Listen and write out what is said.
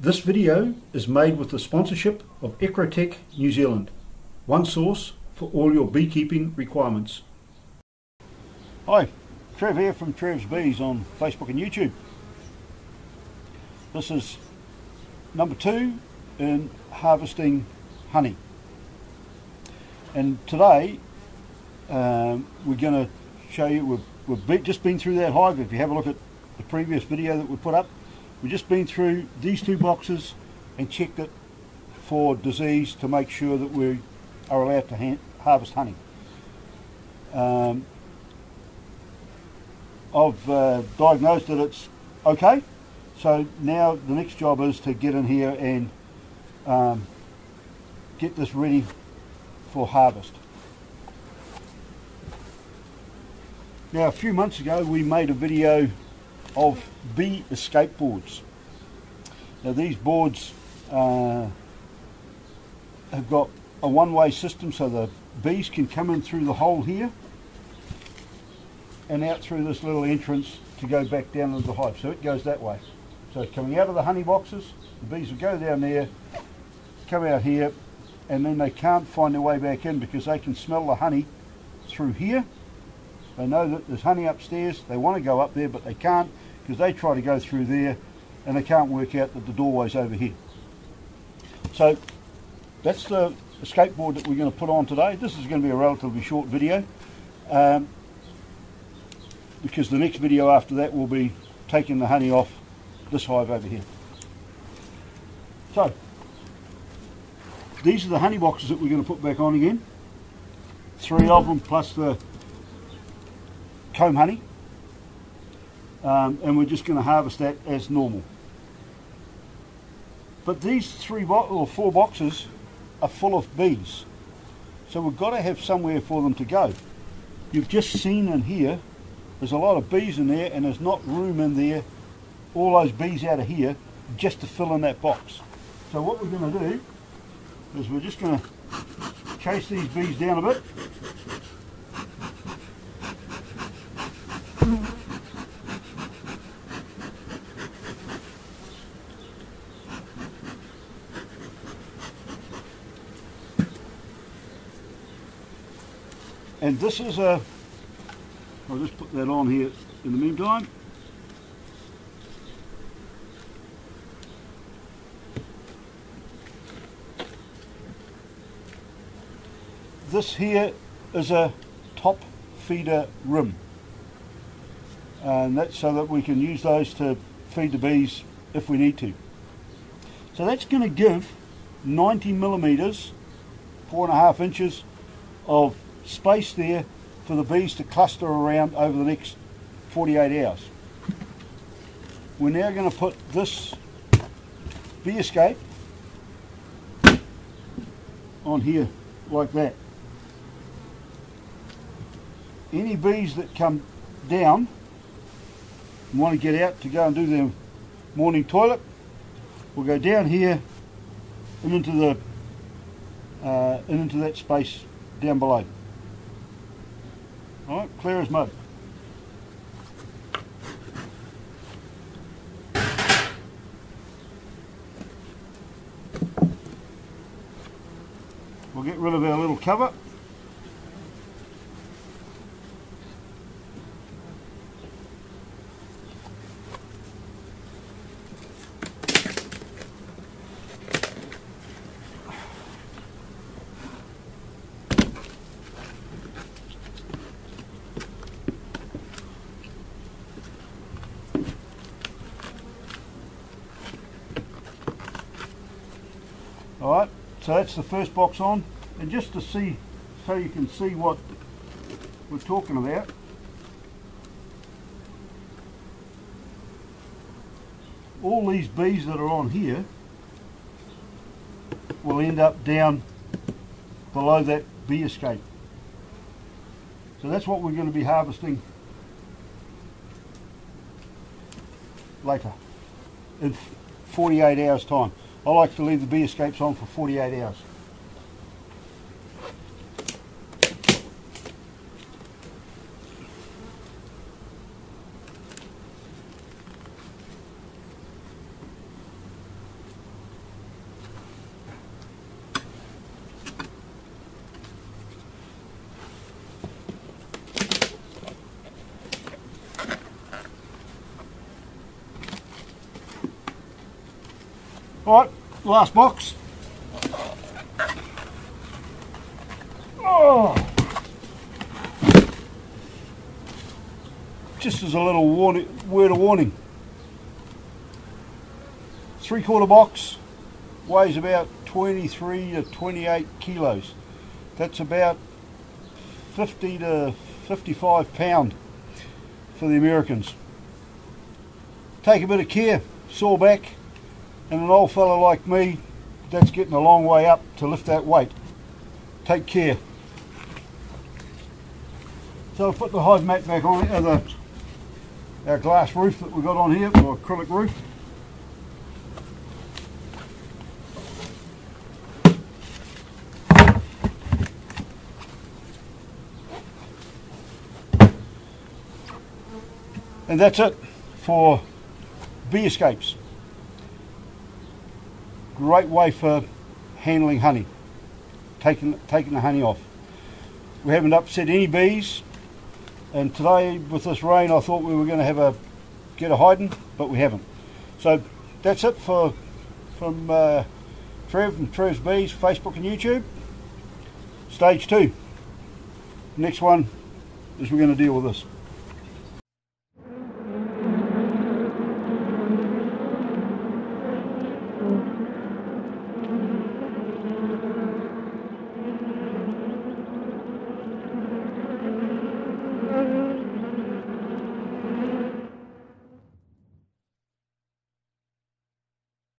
This video is made with the sponsorship of Ecrotek New Zealand, one source for all your beekeeping requirements. Hi, Trev here from Trev's Bees on Facebook and YouTube. This is number two in harvesting honey. And today um, we're going to show you, we've, we've be, just been through that hive. If you have a look at the previous video that we put up, we've just been through these two boxes and checked it for disease to make sure that we are allowed to harvest honey. Um, I've uh, diagnosed that it's okay. So now the next job is to get in here and um, get this ready for harvest. Now a few months ago we made a video of bee escape boards. Now these boards uh, have got a one-way system so the bees can come in through the hole here and out through this little entrance to go back down into the hive. So it goes that way. So coming out of the honey boxes, the bees will go down there, come out here, and then they can't find their way back in because they can smell the honey through here. They know that there's honey upstairs. They want to go up there, but they can't because they try to go through there and they can't work out that the doorway's over here. So that's the escape board that we're going to put on today. This is going to be a relatively short video. Um, because the next video after that will be taking the honey off this hive over here. So, these are the honey boxes that we're going to put back on again. Three of them plus the comb honey. Um, and we're just going to harvest that as normal. But these three or four boxes are full of bees. So we've got to have somewhere for them to go. You've just seen in here there's a lot of bees in there and there's not room in there, all those bees out of here, just to fill in that box. So what we're going to do is we're just going to chase these bees down a bit. And this is a I'll just put that on here in the meantime. This here is a top feeder rim and that's so that we can use those to feed the bees if we need to. So that's going to give 90 millimeters, four and a half inches of space there for the bees to cluster around over the next 48 hours. We're now going to put this bee escape on here like that. Any bees that come down and want to get out to go and do their morning toilet will go down here and into the uh, and into that space down below. Alright, clear as mud. We'll get rid of our little cover. So that's the first box on. And just to see, so you can see what we're talking about. All these bees that are on here will end up down below that bee escape. So that's what we're going to be harvesting later in 48 hours time. I like to leave the bee escapes on for 48 hours. Alright, last box. Oh. Just as a little warning, word of warning. Three quarter box, weighs about 23 to 28 kilos. That's about 50 to 55 pound for the Americans. Take a bit of care, sore back, and an old fellow like me, that's getting a long way up to lift that weight. Take care. So I've put the hive mat back on, uh, the, our glass roof that we've got on here, or acrylic roof. And that's it for bee escapes. Great way for handling honey, taking, taking the honey off. We haven't upset any bees, and today with this rain I thought we were going to have a get a hiding, but we haven't. So that's it for from uh, Trev and Trev's Bees, Facebook and YouTube. Stage two. Next one is we're going to deal with this.